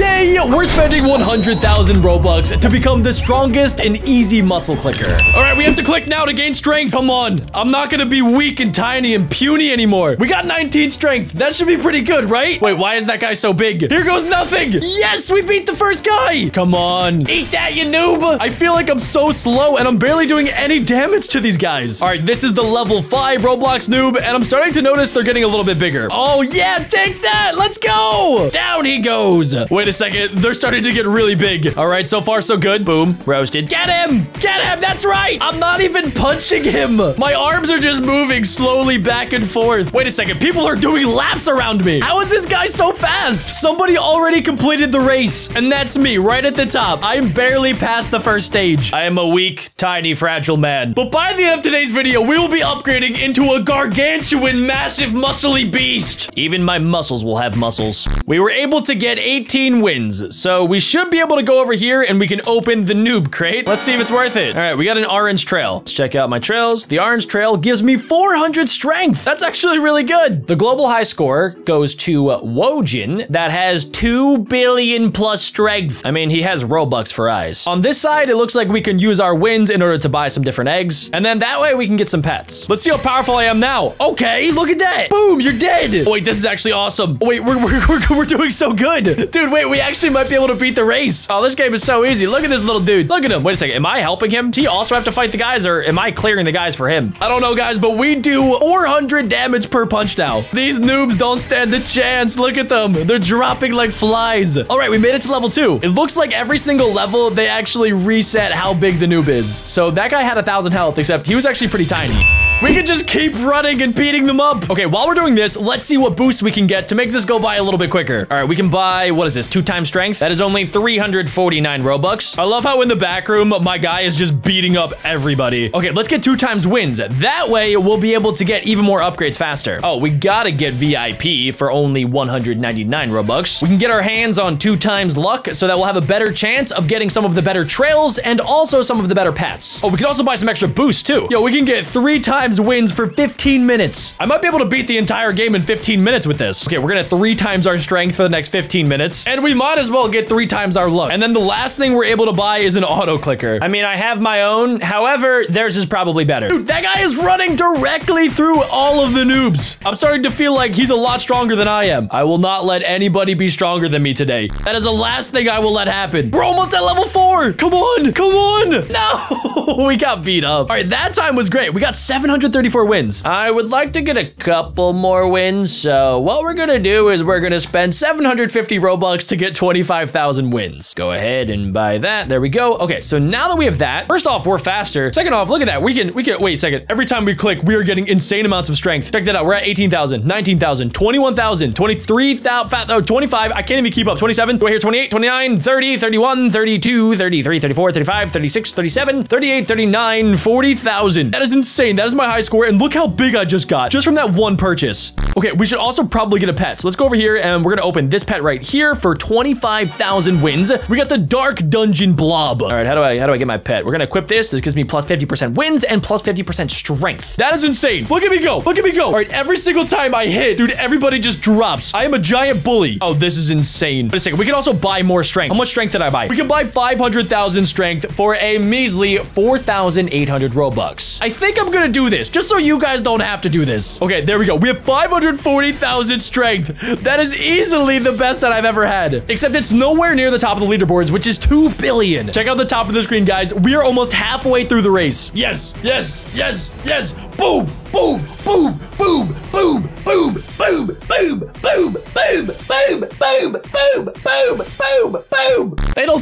Today, we're spending 100,000 Robux to become the strongest and easy muscle clicker. All right, we have to click now to gain strength. Come on. I'm not going to be weak and tiny and puny anymore. We got 19 strength. That should be pretty good, right? Wait, why is that guy so big? Here goes nothing. Yes, we beat the first guy. Come on. Eat that, you noob. I feel like I'm so slow and I'm barely doing any damage to these guys. All right, this is the level 5 Roblox noob, and I'm starting to notice they're getting a little bit bigger. Oh, yeah, take that. Let's go. Down he goes. Wait a second. They're starting to get really big. All right, so far so good. Boom. Roasted. Get him. Get him. That's right. I'm not even punching him. My arms are just moving slowly back and forth. Wait a second. People are doing laps around me. How is this guy so fast? Somebody already completed the race, and that's me right at the top. I'm barely past the first stage. I am a weak, tiny, fragile man. But by the end of today's video, we will be upgrading into a gargantuan, massive, muscly beast. Even my muscles will have muscles. We were able to get 18 wins, so we should be able to go over here and we can open the noob crate. Let's see if it's worth it. All right, we got an orange trail. Let's check out my trails. The orange trail gives me 400 strength. That's actually really good. The global high score goes to uh, Wojin that has 2 billion plus strength. I mean, he has Robux for eyes. On this side, it looks like we can use our wins in order to buy some different eggs. And then that way we can get some pets. Let's see how powerful I am now. Okay, look at that. Boom, you're dead. wait, this is actually awesome. Wait, we're, we're, we're, we're doing so good. Dude, wait, we actually might be able to beat the race. Oh, this game is so easy. Look at this little dude. Look at him. Wait a second. Am I helping him? Does he also have to fight the guys or am I clearing the guys for him? I don't know, guys, but we do 400 damage per punch now. These noobs don't stand a chance. Look at them. They're dropping like flies. All right, we made it to level two. It looks like every single level, they actually reset how big the noob is. So that guy had a thousand health, except he was actually pretty tiny. We can just keep running and beating them up. Okay, while we're doing this, let's see what boosts we can get to make this go by a little bit quicker. All right, we can buy, what is this, two times strength? That is only 349 Robux. I love how in the back room, my guy is just beating up everybody. Okay, let's get two times wins. That way, we'll be able to get even more upgrades faster. Oh, we gotta get VIP for only 199 Robux. We can get our hands on two times luck so that we'll have a better chance of getting some of the better trails and also some of the better pets. Oh, we can also buy some extra boosts too. Yo, we can get three times wins for 15 minutes. I might be able to beat the entire game in 15 minutes with this. Okay, we're gonna three times our strength for the next 15 minutes, and we might as well get three times our luck. And then the last thing we're able to buy is an auto clicker. I mean, I have my own. However, theirs is probably better. Dude, that guy is running directly through all of the noobs. I'm starting to feel like he's a lot stronger than I am. I will not let anybody be stronger than me today. That is the last thing I will let happen. We're almost at level four. Come on, come on. No, we got beat up. All right, that time was great. We got 734 wins. I would like to get a couple more wins. So what we're gonna do is we're gonna spend 750 Robux to get 25,000 wins. Go ahead and buy that. There we go. Okay, so now that we have that, first off, we're faster. Second off, look at that. We can, we can, wait a second. Every time we click, we are getting insane amounts of strength. Check that out. We're at 18,000, 19,000, 21,000, 23,000, oh, 25. I can't even keep up. 27, right here, 28, 29, 30, 31, 32, 33, 34, 35, 36, 37, 38, 39, 40,000. That is insane. That is my high score. And look how big I just got just from that one purchase. Okay, we should also probably get a pet. So let's go over here and we're to open this pet right here for 25,000 wins. We got the Dark Dungeon Blob. All right, how do I how do I get my pet? We're to equip this. This gives me plus 50% wins and plus 50% strength. That is insane. Look at me go. Look at me go. All right, every single time I hit, dude, everybody just drops. I am a giant bully. Oh, this is insane. Wait a second. We can also buy more strength. How much strength did I buy? We can buy 500,000 strength for a measly 4,800 Robux. I think I'm to do this just so you guys don't have to do this. Okay, there we go. We have 540,000 strength. That is easily the best that I've ever had. Except it's nowhere near the top of the leaderboards, which is 2 billion. Check out the top of the screen, guys. We are almost halfway through the race. Yes, yes, yes, yes. Boom, boom, boom, boom, boom, boom, boom, boom, boom, boom, boom, boom, boom, boom, boom, boom.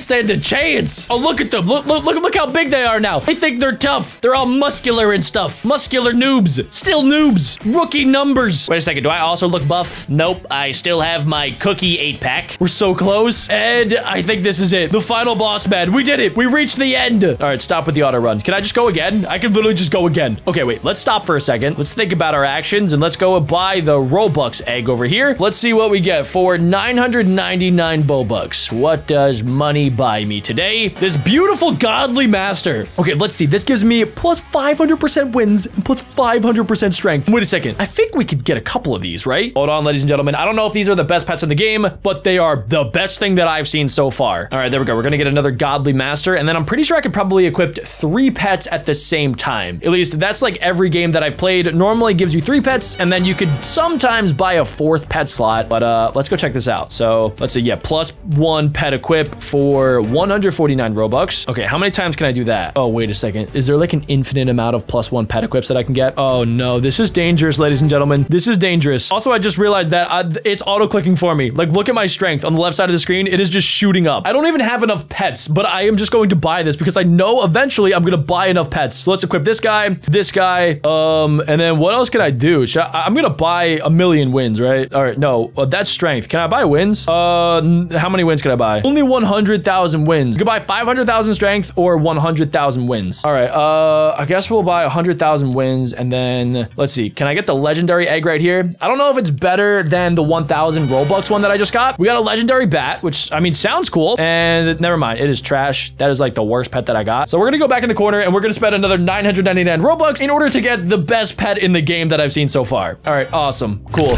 Stand a chance. Oh, look at them. Look, look, look, look how big they are now. They think they're tough. They're all muscular and stuff. Muscular noobs. Still noobs. Rookie numbers. Wait a second. Do I also look buff? Nope. I still have my cookie eight pack. We're so close. And I think this is it. The final boss man. We did it. We reached the end. All right, stop with the auto run. Can I just go again? I can literally just go again. Okay, wait. Let's stop for a second. Let's think about our actions and let's go buy the Robux egg over here. Let's see what we get for 999 Bobucks. What does money buy me today this beautiful godly master. Okay, let's see. This gives me plus 500% wins and plus 500% strength. Wait a second. I think we could get a couple of these, right? Hold on, ladies and gentlemen. I don't know if these are the best pets in the game, but they are the best thing that I've seen so far. All right, there we go. We're going to get another godly master. And then I'm pretty sure I could probably equip three pets at the same time. At least that's like every game that I've played normally gives you three pets. And then you could sometimes buy a fourth pet slot. But uh, let's go check this out. So let's see. Yeah, plus one pet equip for 149 Robux. Okay, how many times can I do that? Oh, wait a second. Is there like an infinite amount of plus one pet equips that I can get? Oh, no. This is dangerous, ladies and gentlemen. This is dangerous. Also, I just realized that I, it's auto-clicking for me. Like, look at my strength on the left side of the screen. It is just shooting up. I don't even have enough pets, but I am just going to buy this because I know eventually I'm going to buy enough pets. So let's equip this guy, this guy, um, and then what else can I do? I, am going to buy a million wins, right? All right, no, uh, that's strength. Can I buy wins? Uh, how many wins can I buy? Only 100,000 wins. You can buy 500,000 strength or 100,000 wins. All right, uh, I guess we'll buy 100,000 wins and then let's see. Can I get the legendary egg right here? I don't know if it's better than the 1,000 Robux one that I just got. We got a legendary bat, which I mean sounds cool. And never mind, it is trash. That is like the worst pet that I got. So we're gonna go back in the corner and we're gonna spend another 999 Robux in order to get the best pet in the game that I've seen so far. All right, awesome, cool.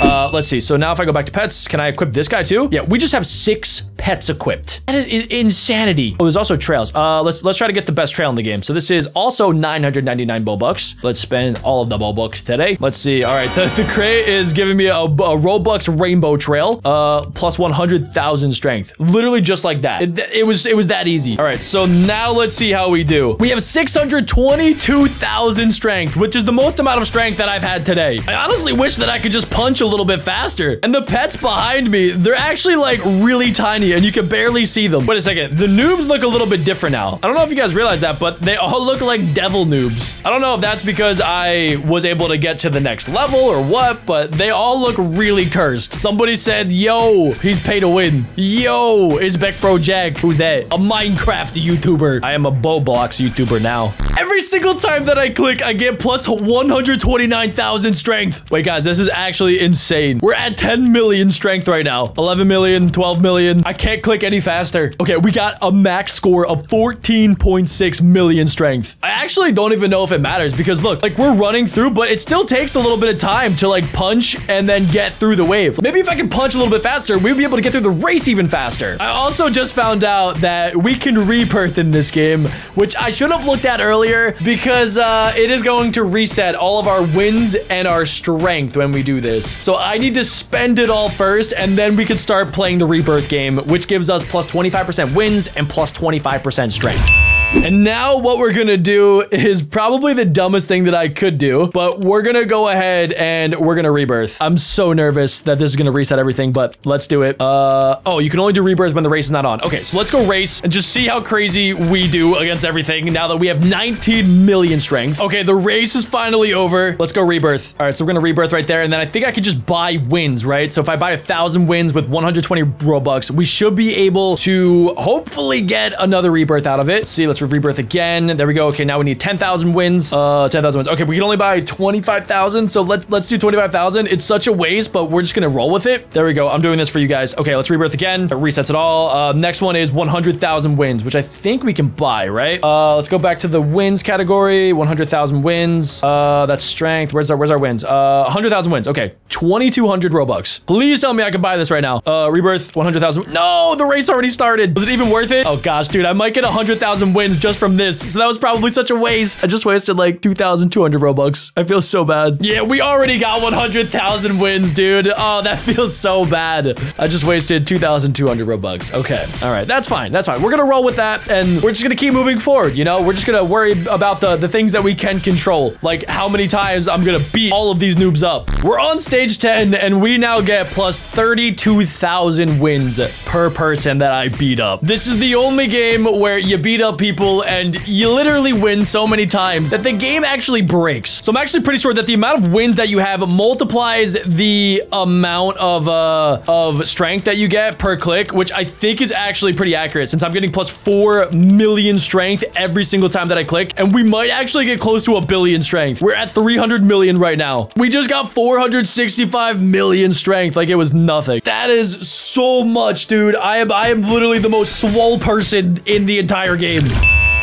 Uh, let's see. So now if I go back to pets, can I equip this guy too? Yeah, we just have six pets equipped. That is insanity. Oh, there's also trails. Uh, let's let's try to get the best trail in the game. So this is also 999 Robux. Let's spend all of the Robux today. Let's see. All right, the, the crate is giving me a, a Robux rainbow trail, uh, plus 100,000 strength. Literally just like that. It, it was it was that easy. All right, so now let's see how we do. We have 622,000 strength, which is the most amount of strength that I've had today. I honestly wish that I could just punch a little bit faster. And the pets behind me, they're actually like really tiny and you can barely see them. Wait a second. The noobs look a little bit different now. I don't know if you guys realize that, but they all look like devil noobs. I don't know if that's because I was able to get to the next level or what, but they all look really cursed. Somebody said, yo, he's pay to win. Yo, is BeckBroJack. Who's that? A Minecraft YouTuber. I am a Roblox YouTuber now. Every single time that I click, I get plus 129,000 strength. Wait, guys, this is actually insane. We're at 10 million strength right now. 11 million, 12 million. I can't click any faster. Okay, we got a max score of 14.6 million strength. I actually don't even know if it matters because look, like we're running through, but it still takes a little bit of time to like punch and then get through the wave. Maybe if I can punch a little bit faster, we'd be able to get through the race even faster. I also just found out that we can rebirth in this game, which I should have looked at earlier because uh, it is going to reset all of our wins and our strength when we do this. So I need to spend it all first, and then we can start playing the Rebirth game, which gives us plus 25% wins and plus 25% strength. And now what we're gonna do is probably the dumbest thing that I could do, but we're gonna go ahead and we're gonna rebirth. I'm so nervous that this is gonna reset everything, but let's do it. Uh, oh, you can only do rebirth when the race is not on. Okay, so let's go race and just see how crazy we do against everything now that we have 19 million strength. Okay, the race is finally over. Let's go rebirth. All right, so we're gonna rebirth right there, and then I think I could just buy wins, right? So if I buy a thousand wins with 120 Robux, we should be able to hopefully get another rebirth out of it. Let's see, let's rebirth again. There we go. Okay, now we need 10,000 wins. Uh, 10,000 wins. Okay, we can only buy 25,000. So let's let's do 25,000. It's such a waste, but we're just gonna roll with it. There we go. I'm doing this for you guys. Okay, let's rebirth again. It resets it all. Uh, next one is 100,000 wins, which I think we can buy, right? Uh, let's go back to the wins category. 100,000 wins. Uh, that's strength. Where's our where's our wins? Uh, 100,000 wins. Okay, 2,200 Robux. Please tell me I can buy this right now. Uh, rebirth 100,000. No, the race already started. Was it even worth it? Oh gosh, dude, I might get 100,000 wins just from this. So that was probably such a waste. I just wasted like 2,200 Robux. I feel so bad. Yeah, we already got 100,000 wins, dude. Oh, that feels so bad. I just wasted 2,200 Robux. Okay. All right. That's fine. That's fine. We're going to roll with that and we're just going to keep moving forward. You know, we're just going to worry about the, the things that we can control. Like how many times I'm going to beat all of these noobs up. We're on stage 10 and we now get plus 32,000 wins per person that I beat up. This is the only game where you beat up people people and you literally win so many times that the game actually breaks. So I'm actually pretty sure that the amount of wins that you have multiplies the amount of uh of strength that you get per click, which I think is actually pretty accurate since I'm getting plus 4 million strength every single time that I click. And we might actually get close to a billion strength. We're at 300 million right now. We just got 465 million strength like it was nothing. That is so much, dude. I am I am literally the most swole person in the entire game.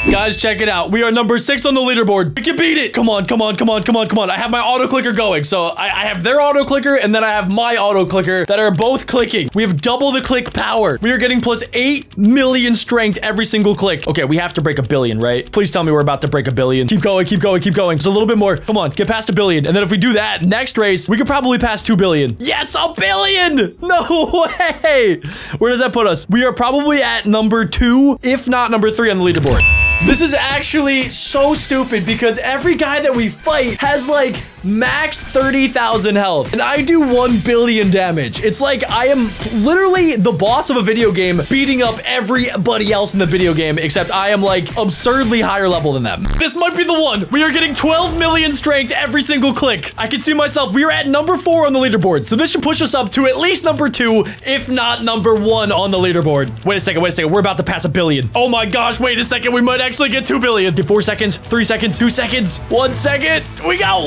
Guys, check it out. We are number six on the leaderboard. We can beat it. Come on, come on, come on, come on, come on. I have my auto clicker going. So I, I have their auto clicker and then I have my auto clicker that are both clicking. We have double the click power. We are getting plus 8 million strength every single click. Okay, we have to break a billion, right? Please tell me we're about to break a billion. Keep going, keep going, keep going. Just a little bit more. Come on, get past a billion. And then if we do that, next race, we could probably pass 2 billion. Yes, a billion! No way! Where does that put us? We are probably at number two, if not number three on the leaderboard. This is actually so stupid because every guy that we fight has like max 30,000 health and I do 1 billion damage. It's like I am literally the boss of a video game beating up everybody else in the video game except I am like absurdly higher level than them. This might be the one. We are getting 12 million strength every single click. I can see myself. We are at number four on the leaderboard. So this should push us up to at least number two, if not number one on the leaderboard. Wait a second. Wait a second. We're about to pass a billion. Oh my gosh. Wait a second. We might actually get 2 billion. Four seconds, three seconds, two seconds, one second. We got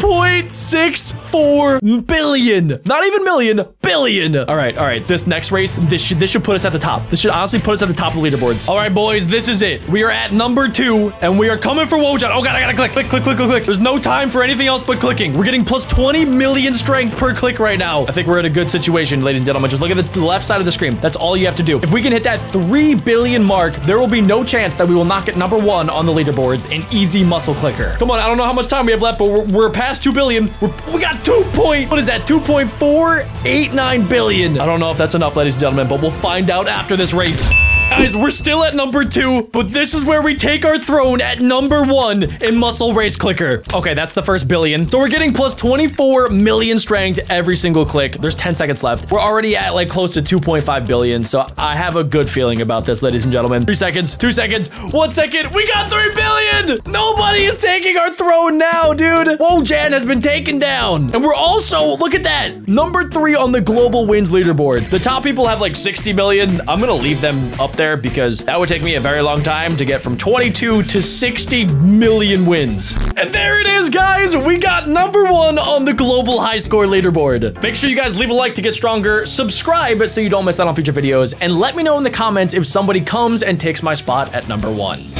1.64 billion. Not even million, billion. All right, all right. This next race, this should this should put us at the top. This should honestly put us at the top of leaderboards. All right, boys, this is it. We are at number two, and we are coming for Wojak. Oh god, I gotta click, click, click, click, click, click. There's no time for anything else but clicking. We're getting plus 20 million strength per click right now. I think we're in a good situation, ladies and gentlemen. Just look at the left side of the screen. That's all you have to do. If we can hit that 3 billion mark, there will be no chance that we will not get number one on the leaderboards in easy muscle clicker. Come on, I don't know how much time we have left, but we're, we're past 2 billion. We're, we got 2 point, what is that? 2.489 billion. I don't know if that's enough, ladies and gentlemen, but we'll find out after this race. Guys, we're still at number two, but this is where we take our throne at number one in Muscle Race Clicker. Okay, that's the first billion. So we're getting plus 24 million strength every single click. There's 10 seconds left. We're already at like close to 2.5 billion, so I have a good feeling about this, ladies and gentlemen. Three seconds, two seconds, one second. We got 3 billion! Nobody is taking our throne now, dude. Whoa, Jan has been taken down. And we're also, look at that, number three on the global wins leaderboard. The top people have like 60 million. I'm gonna leave them up there because that would take me a very long time to get from 22 to 60 million wins. And there it is, guys. We got number one on the global high score leaderboard. Make sure you guys leave a like to get stronger, subscribe so you don't miss out on future videos, and let me know in the comments if somebody comes and takes my spot at number one.